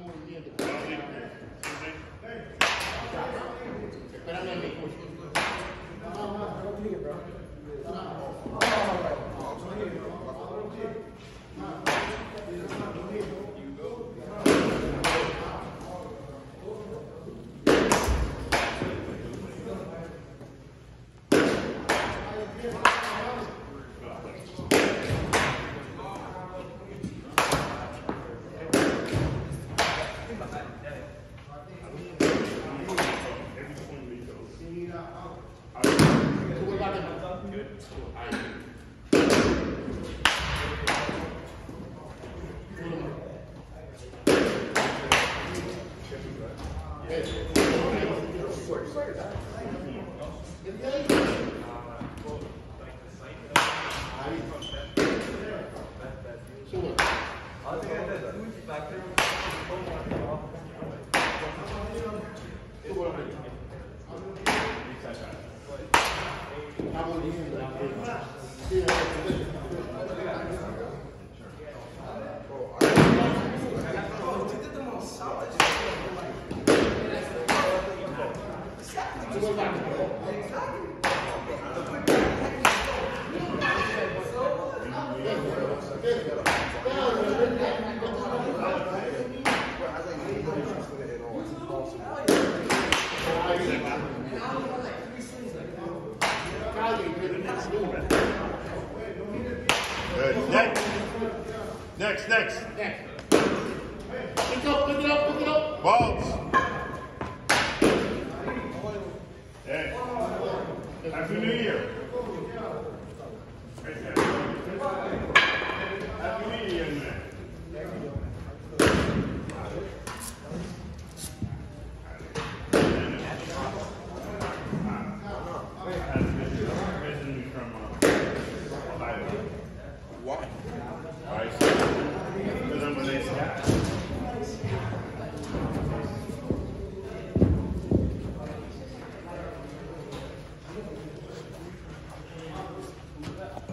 movimiento. Sube. Está muy bien. Sí, Sube el bate. Good. Next. Next, next. Pick up, pick it up, pick it up. Balls. Happy New Year. Happy New Year, man. Why?